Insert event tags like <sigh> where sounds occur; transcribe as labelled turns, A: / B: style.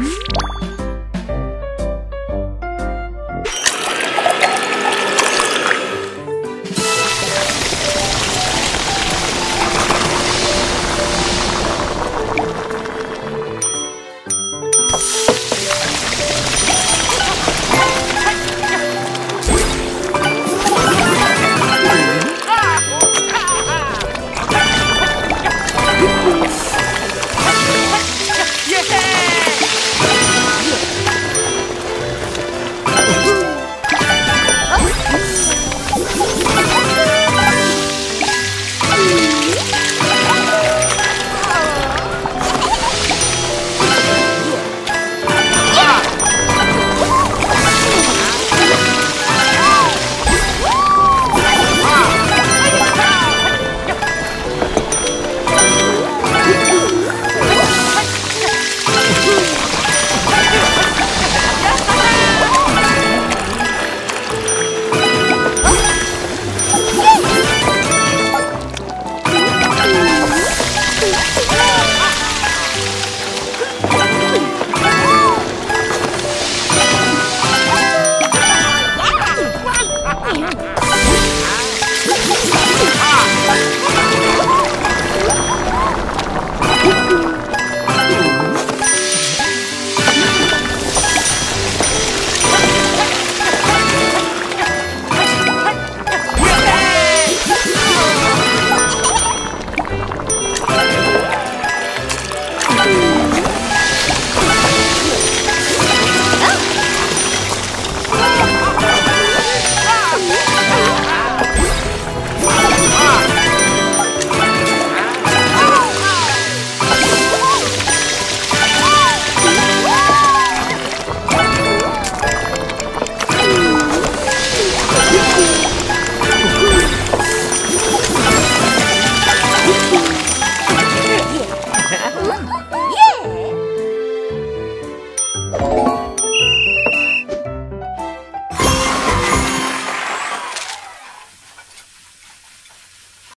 A: Hmm? <laughs> Bye.